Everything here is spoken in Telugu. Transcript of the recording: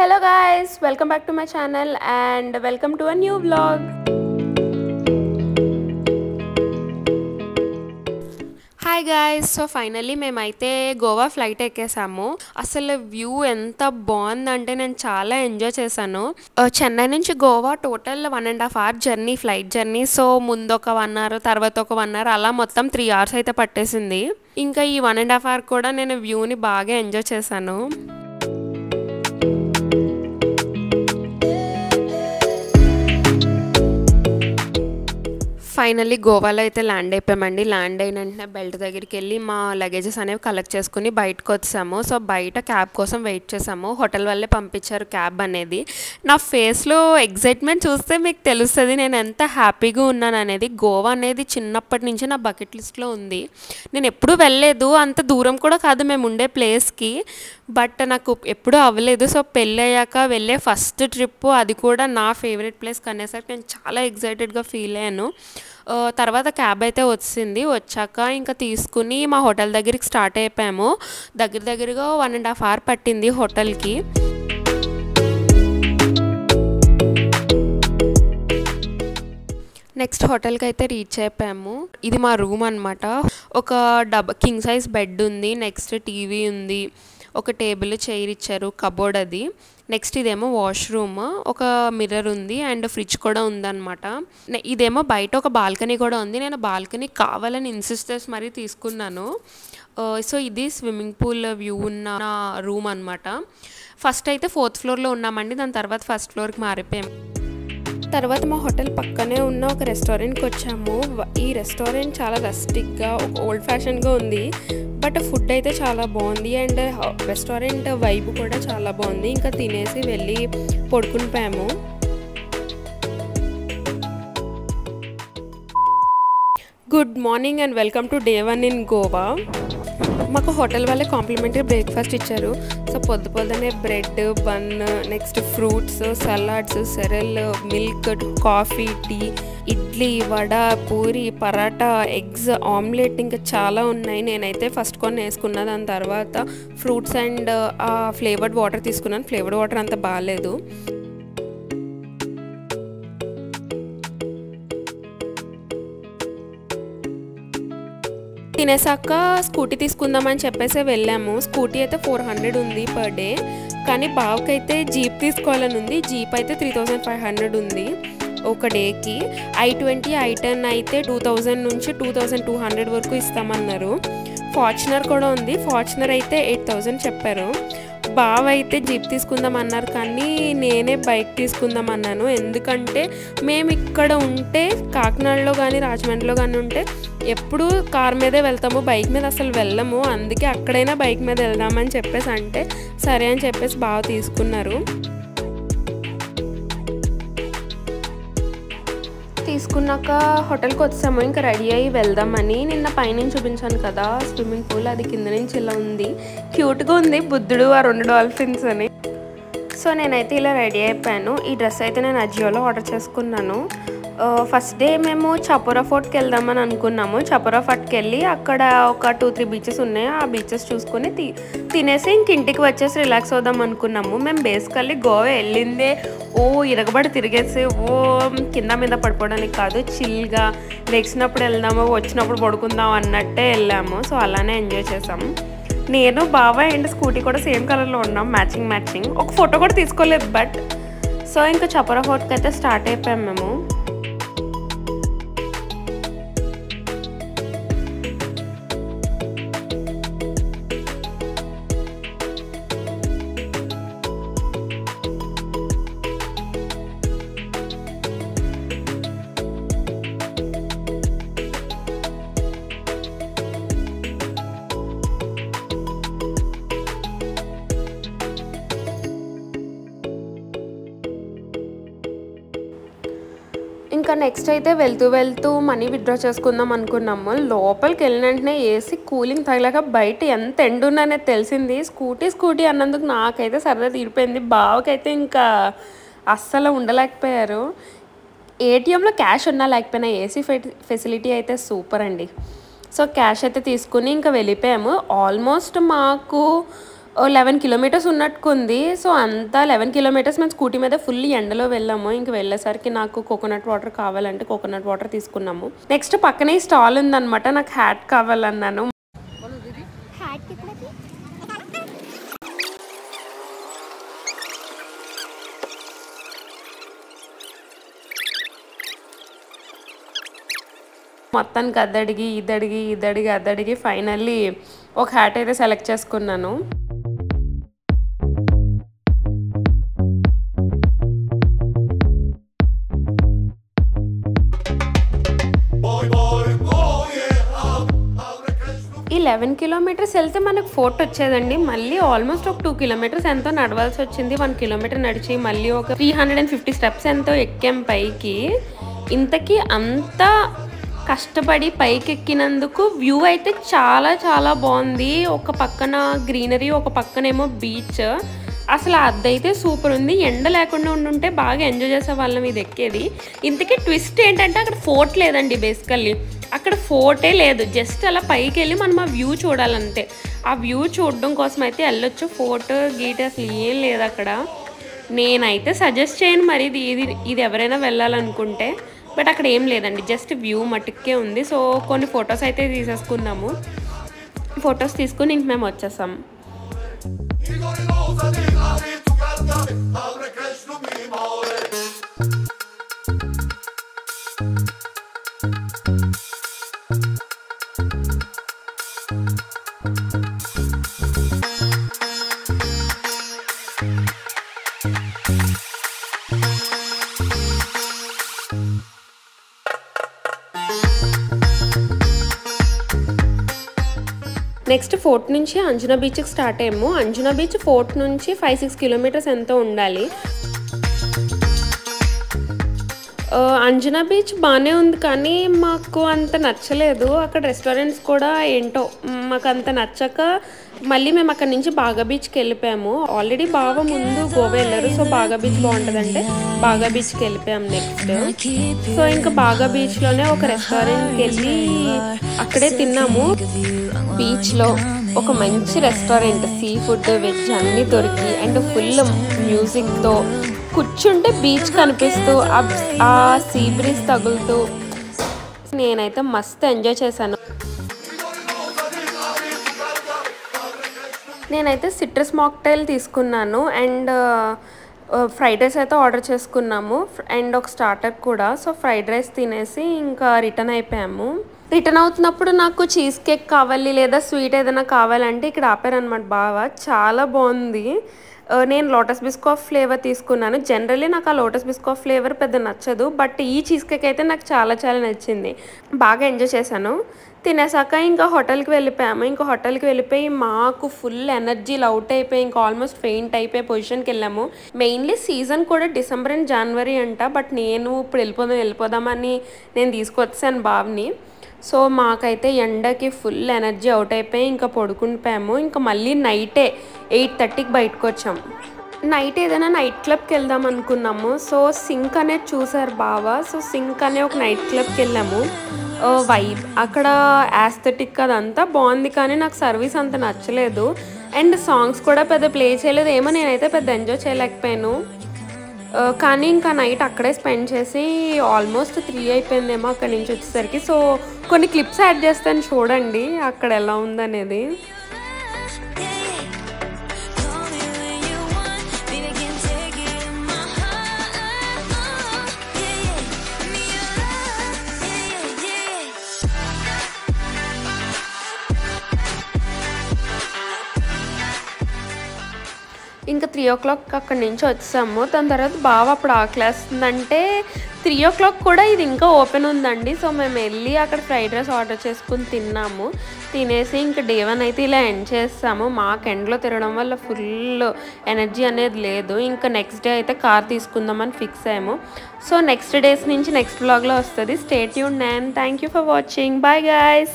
Hello guys welcome back to my channel and welcome to a new blog hi guys so finally మేమైతే గోవా ఫ్లైట్ ఎక్కేసాము. అసలు వ్యూ ఎంత బాగుందంటే నేను చాలా ఎంజాయ్ చేశాను. చెన్నై నుంచి Goa total one and half hour journey flight journey so ముందు ఒక వన్ అవర్ తర్వాత ఒక వన్ అవర్ అలా మొత్తం త్రీ అవర్స్ అయితే పట్టేసింది. ఇంకా ఈ వన్ అండ్ హాఫ్ అవర్ కూడా నేను వ్యూని బాగా ఎంజాయ్ చేశాను. ఫైనల్లీ గోవాలో అయితే ల్యాండ్ అయిపోయామండి. ల్యాండ్ అయిన వెంటనే బెల్ట్ దగ్గరికి వెళ్ళి మా లగేజెస్ అనేవి కలెక్ట్ చేసుకుని బయటకు వచ్చాము. సో బయట క్యాబ్ కోసం వెయిట్ చేసాము హోటల్ వాళ్ళే పంపించారు క్యాబ్ అనేది. నా ఫేస్లో ఎగ్జైట్మెంట్ చూస్తే మీకు తెలుస్తుంది. నేను ఎంత హ్యాపీగా ఉన్నాను అనేది. గోవా అనేది చిన్నప్పటి నుంచి నా బకెట్ లిస్ట్లో ఉంది. నేను ఎప్పుడూ వెళ్ళలేదు. అంత దూరం కూడా కాదు. మేము ఉండే ప్లేస్కి. బట్ నాకు ఎప్పుడూ అవ్వలేదు. సో పెళ్ళి అయ్యాక వెళ్ళే ఫస్ట్ ట్రిప్ అది కూడా నా ఫేవరెట్ ప్లేస్ కనేసరికి నేను చాలా ఎగ్జైటెడ్గా ఫీల్ అయ్యాను. తర్వాత క్యాబ్ అయితే వచ్చింది. వచ్చాక ఇంకా తీసుకుని మా హోటల్ దగ్గరికి స్టార్ట్ అయిపోయాము. దగ్గర దగ్గరగా వన్ అండ్ హాఫ్ అవర్ పట్టింది హోటల్కి. నెక్స్ట్ హోటల్కి అయితే రీచ్ అయిపోయాము. ఇది మా రూమ్ అనమాట ఒక డబ్ కింగ్ సైజ్ బెడ్ ఉంది. నెక్స్ట్ టీవీ ఉంది. ఒక టేబుల్ చైర్ ఇచ్చారు కబోర్డ్ అది. నెక్స్ట్ ఇదేమో వాష్రూమ్ ఒక మిర్రర్ ఉంది అండ్ ఫ్రిడ్జ్ కూడా ఉందన్నమాట. ఇదేమో బయట ఒక బాల్కనీ కూడా ఉంది. నేను బాల్కనీ కావాలని ఇన్సిస్ట్ చేసి మరీ తీసుకున్నాను. సో ఇది స్విమ్మింగ్ పూల్ వ్యూ ఉన్న రూమ్ అనమాట ఫస్ట్ అయితే ఫోర్త్ ఫ్లోర్లో ఉన్నామండి. దాని తర్వాత ఫస్ట్ ఫ్లోర్కి మారిపోయాం. తర్వాత మా హోటల్ పక్కనే ఉన్న ఒక రెస్టారెంట్కి వచ్చాము. ఈ రెస్టారెంట్ చాలా రస్టిక్గా ఓల్డ్ ఫ్యాషన్గా ఉంది. బట్ ఫుడ్ అయితే చాలా బాగుంది అండ్ రెస్టారెంట్ వైబ్ కూడా చాలా బాగుంది. ఇంకా తినేసి వెళ్ళి పడుకునిపోయాము good morning and welcome to day one in Goa. మాకు హోటల్ వాళ్ళే కాంప్లిమెంటరీ బ్రేక్ఫాస్ట్ ఇచ్చారు. సో పొద్దు పొద్దునే bread bun next fruits salads cereal milk coffee tea idli vada puri paratha eggs omelette ఇంకా చాలా ఉన్నాయి. నేనైతే ఫస్ట్ కొన్ని వేసుకున్న దాని తర్వాత ఫ్రూట్స్ అండ్ ఫ్లేవర్డ్ వాటర్ తీసుకున్నాను. ఫ్లేవర్డ్ వాటర్ అంత బాగాలేదు. తినేసాక స్కూటీ తీసుకుందామని చెప్పేసి వెళ్ళాము. స్కూటీ అయితే ఫోర్ హండ్రెడ్ ఉంది పర్ డే. కానీ బావకైతే జీప్ తీసుకోవాలని ఉంది. జీప్ అయితే త్రీ థౌజండ్ ఫైవ్ హండ్రెడ్ ఉంది ఒక డేకి. ఐ ట్వంటీ ఐ టెన్ అయితే టూ థౌజండ్ నుంచి టూ థౌజండ్ టూ హండ్రెడ్ వరకు ఇస్తామన్నారు. ఫార్చునర్ కూడా ఉంది. ఫార్చునర్ అయితే ఎయిట్ థౌజండ్ చెప్పారు. బావ అయితే జీప్ తీసుకుందాం అన్నారు కానీ నేనే బైక్ తీసుకుందాం అన్నాను ఎందుకంటే మేము ఇక్కడ ఉంటే కాకినాడలో కానీ రాజమండ్రిలో కానీ ఉంటే ఎప్పుడూ కార్ మీదే వెళ్తాము బైక్ మీద అసలు వెళ్ళము. అందుకే అక్కడైనా బైక్ మీద వెళ్దామని చెప్పేసి అంటే సరే అని చెప్పేసి బాగా తీసుకున్నారు. తీసుకున్నాక హోటల్కి వచ్చాము. ఇంకా రెడీ అయ్యి వెళ్దామని నిన్న పైనుంచి చూపించాను కదా స్విమ్మింగ్ పూల్ అది కింద నుంచి ఇలా ఉంది. క్యూట్గా ఉంది బుద్ధుడు ఆ రెండు డాల్ఫిన్స్ అని. సో నేనైతే ఇలా రెడీ అయిపోయాను. ఈ డ్రెస్ అయితే నేను అజియోలో ఆర్డర్ చేసుకున్నాను. ఫస్ట్ డే మేము చపోరా ఫోర్ట్కి వెళ్దామని అనుకున్నాము. చపోరా ఫోర్ట్కి వెళ్ళి అక్కడ ఒక టూ త్రీ బీచెస్ ఉన్నాయి. ఆ బీచెస్ చూసుకొని తి తినేసి ఇంక ఇంటికి వచ్చేసి రిలాక్స్ అవుదాం అనుకున్నాము. మేము బేసికల్లీ గోవా వెళ్ళిందే. ఓ ఇరగబడి తిరిగేసి ఓ కింద మీద పడిపోవడానికి కాదు చిల్గా లేచినప్పుడు వెళ్దాము వచ్చినప్పుడు పడుకుందాం అన్నట్టే వెళ్ళాము. సో అలానే ఎంజాయ్ చేసాము. నేను బాబా అండ్ స్కూటీ కూడా సేమ్ కలర్లో ఉన్నాం మ్యాచింగ్ మ్యాచింగ్ ఒక ఫోటో కూడా తీసుకోలేదు బట్ సో ఇంకా చపరా ఫోర్ట్కి అయితే స్టార్ట్ అయిపోయాం మేము. ఇంకా నెక్స్ట్ అయితే వెళ్తూ వెళ్తూ మనీ విత్డ్రా చేసుకుందాం అనుకున్నాము. లోపలికి వెళ్ళిన వెంటనే ఏసీ కూలింగ్ తగిలాక బయట ఎంత ఎండ ఉందనేది తెలిసింది. స్కూటీ స్కూటీ అన్నందుకు నాకైతే సరదా తీరిపోయింది. బావకైతే ఇంకా అస్సలు ఉండలేకపోయారు. ఏటీఎంలో క్యాష్ ఉన్నా లేకపోయినా ఏసీ ఫెసిలిటీ అయితే సూపర్ అండి. సో క్యాష్ అయితే తీసుకుని ఇంకా వెళ్ళిపోయాము. ఆల్మోస్ట్ మాకు లెవెన్ కిలోమీటర్స్ ఉన్నట్టుకుంది. సో అంతా లెవెన్ కిలోమీటర్స్ మేము స్కూటీ మీద ఫుల్ ఎండలో వెళ్ళాము. ఇంక వెళ్ళేసరికి నాకు కోకోనట్ వాటర్ కావాలంటే కోకోనట్ వాటర్ తీసుకున్నాము. నెక్స్ట్ పక్కనే స్టాల్ ఉందనమాట నాకు హ్యాట్ కావాలన్నాను. మొత్తానికి అద్దడిగి ఇద్దడిగి ఇద్దడిగి అద్దడిగి ఫైనల్లీ ఒక హ్యాట్ అయితే సెలెక్ట్ చేసుకున్నాను. లెవెన్ కిలోమీటర్స్ వెళ్తే మనకు ఫోర్ట్ వచ్చేదండి. మళ్ళీ ఆల్మోస్ట్ ఒక టూ కిలోమీటర్స్ ఎంతో నడవాల్సి వచ్చింది. వన్ కిలోమీటర్ నడిచి మళ్ళీ ఒక three hundred and fifty steps ఎంతో ఎక్కాం పైకి. ఇంతకీ అంత కష్టపడి పైకి ఎక్కినందుకు వ్యూ అయితే చాలా చాలా బాగుంది. ఒక పక్కన గ్రీనరీ ఒక పక్కనేమో బీచ్ అసలు అద్దయితే సూపర్ ఉంది. ఎండ లేకుండా ఉండుంటే బాగా ఎంజాయ్ చేసే వాళ్ళం ఇది ఎక్కేది. ఇంతకీ ట్విస్ట్ ఏంటంటే అక్కడ ఫోర్ట్ లేదండి బేసికల్లీ అక్కడ ఫోటే లేదు. జస్ట్ అలా పైకి వెళ్ళి మనం ఆ వ్యూ చూడాలంతే. ఆ వ్యూ చూడడం కోసం అయితే వెళ్ళొచ్చు ఫోటో గీట అసలు ఏం లేదు అక్కడ. నేనైతే సజెస్ట్ చేయను మరి ఇది ఇది ఇది ఎవరైనా వెళ్ళాలనుకుంటే. బట్ అక్కడ ఏం లేదండి. జస్ట్ వ్యూ మటుకే ఉంది. సో కొన్ని ఫొటోస్ అయితే తీసేసుకున్నాము ఫొటోస్ తీసుకుని ఇంక మేము వచ్చేసాం. నెక్స్ట్ ఫోర్ట్ నుంచి అంజనా బీచ్కి స్టార్ట్ అయ్యాము. అంజనా బీచ్ ఫోర్ట్ నుంచి ఫైవ్ సిక్స్ కిలోమీటర్స్ ఎంతో ఉండాలి. అంజనా బీచ్ బాగానే ఉంది కానీ మాకు అంత నచ్చలేదు. అక్కడ రెస్టారెంట్స్ కూడా ఏంటో మాకు అంత నచ్చక మళ్ళీ మేము అక్కడ నుంచి బాగా బీచ్కి వెళ్ళిపోయాము. ఆల్రెడీ బాగా ముందు గోవా వెళ్ళారు. సో బాగా బీచ్ బాగుంటుందంటే బాగా బీచ్కి వెళ్ళిపోయాం నెక్స్ట్ సో ఇంకా బాగా బీచ్లోనే ఒక రెస్టారెంట్కి వెళ్ళి అక్కడే తిన్నాము. బీచ్లో ఒక మంచి రెస్టారెంట్ సీ ఫుడ్ వెజ్ అన్నీ దొరికి అండ్ ఫుల్ మ్యూజిక్తో కూర్చుంటే బీచ్ కనిపిస్తూ ఆ- సీ బ్రీజ్ తగులుతూ. నేనైతే మస్తు ఎంజాయ్ చేశాను. నేనైతే సిట్రస్ మాక్టైల్ తీసుకున్నాను అండ్ ఫ్రైడ్ రైస్ అయితే ఆర్డర్ చేసుకున్నాము. అండ్ ఒక స్టార్టర్ కూడా. సో ఫ్రైడ్ రైస్ తినేసి ఇంకా రిటర్న్ అయిపోయాము. రిటర్న్ అవుతున్నప్పుడు నాకు చీజ్ కేక్ కావాలి లేదా స్వీట్ ఏదైనా కావాలంటే ఇక్కడ ఆపారనమాట బాగా చాలా బాగుంది. నేను లోటస్ బిస్కాఫ్ ఫ్లేవర్ తీసుకున్నాను. జనరల్లీ నాకు ఆ లోటస్ బిస్కాఫ్ ఫ్లేవర్ పెద్ద నచ్చదు. బట్ ఈ చీజ్ కేక్ అయితే నాకు చాలా చాలా నచ్చింది. బాగా ఎంజాయ్ చేశాను. తినేసాక ఇంకా హోటల్కి వెళ్ళిపోయాము. ఇంకా హోటల్కి వెళ్ళిపోయి మాకు ఫుల్ ఎనర్జీలు అవుట్ అయిపోయి ఇంకా ఆల్మోస్ట్ ఫెయింట్ అయిపోయి పొజిషన్కి వెళ్ళాము. మెయిన్లీ సీజన్ కూడా డిసెంబర్ అండ్ జనవరి అంట బట్ నేను ఇప్పుడు వెళ్ళిపోదాం వెళ్ళిపోదామని నేను తీసుకొచ్చాను బాబుని సో మాకైతే ఎండకి ఫుల్ ఎనర్జీ అవుట్ అయిపోయి ఇంకా పడుకుండిపోయాము. ఇంకా మళ్ళీ నైటే ఎయిట్ థర్టీకి బయటకు వచ్చాము నైట్ ఏదైనా నైట్ క్లబ్కి వెళ్దాం అనుకున్నాము. సో సింక్ అనేది చూసారు బావా. సో సింక్ అనే ఒక నైట్ క్లబ్కి వెళ్ళాము. వైబ్ అక్కడ యాస్థెటిక్ అదంతా బాగుంది కానీ నాకు సర్వీస్ అంత నచ్చలేదు. అండ్ సాంగ్స్ కూడా పెద్ద ప్లే చేయలేదు. ఏమో నేనైతే పెద్ద ఎంజాయ్ చేయలేకపోయాను. కానీ ఇంకా నైట్ అక్కడే స్పెండ్ చేసి ఆల్మోస్ట్ త్రీ అయిపోయిందేమో అక్కడి నుంచి వచ్చేసరికి. సో కొన్ని క్లిప్స్ యాడ్ చేస్తాను చూడండి అక్కడ ఎలా ఉందనేది. ఇంకా త్రీ ఓ క్లాక్ అక్కడి నుంచి వచ్చాము. దాని తర్వాత బాగా అప్పుడు ఆకలేస్తుందంటే త్రీ ఓ క్లాక్ కూడా ఇది ఇంకా ఓపెన్ ఉందండి. సో మేము వెళ్ళి అక్కడ ఫ్రైడ్ రైస్ ఆర్డర్ చేసుకుని తిన్నాము. తినేసి ఇంకా డే వన్ అయితే ఇలా ఎండ్ చేస్తాము. మాకు ఎండ్లో తిరగడం వల్ల ఫుల్ ఎనర్జీ అనేది లేదు. ఇంకా నెక్స్ట్ డే అయితే కార్ తీసుకుందామని ఫిక్స్ అయ్యాము. సో నెక్స్ట్ డేస్ నుంచి నెక్స్ట్ బ్లాగ్లో వస్తుంది. Stay Yoon and thank you for watching bye guys